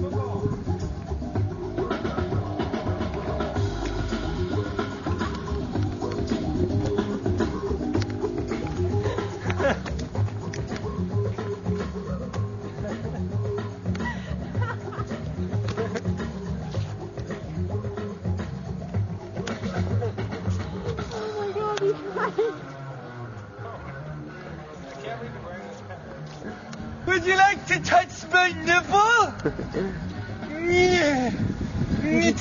Football. Would you like to touch my nipple? Yeah. Would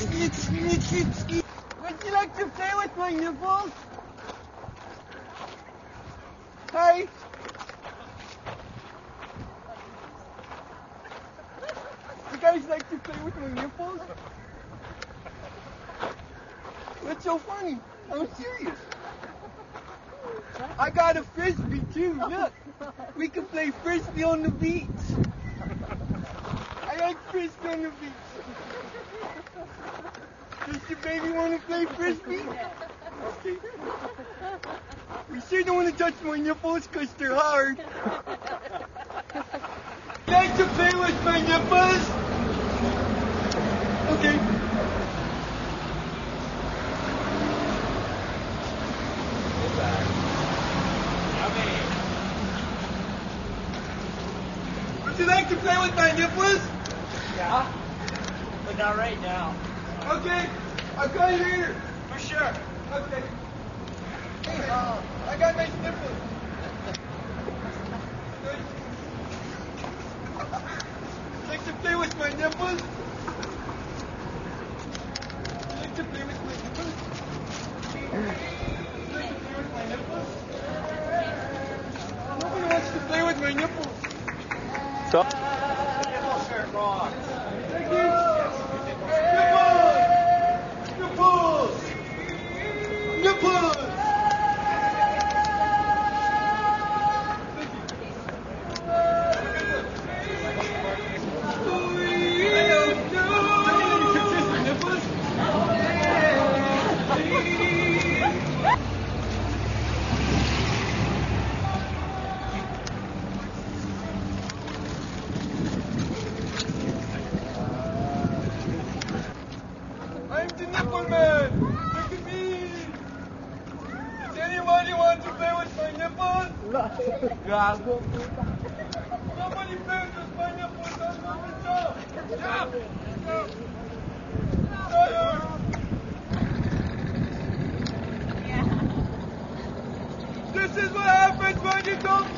you like to play with my nipples? Hi. You guys like to play with my nipples? What's so funny? I'm serious. I got a frisbee too. Look, we can play frisbee on the beach. I like frisbee on the beach. Does your baby want to play frisbee? Okay. You sure don't want to touch my nipples because they're hard. Like to play with my nipples? Okay. Would you like to play with my nipples? Yeah? But not right now. Okay. I'll call you later. For sure. Okay. Hey, uh, I got nice nipples. like to play with my nipples? You like to play with my nipples? You like to play with my nipples? Nobody wants to play with my nipples. Nipple man. Look at me. Does anybody want to play with my nipples? Gago. Nobody plays with my nipples. The job. Stop. Tired. This is what happens when you don't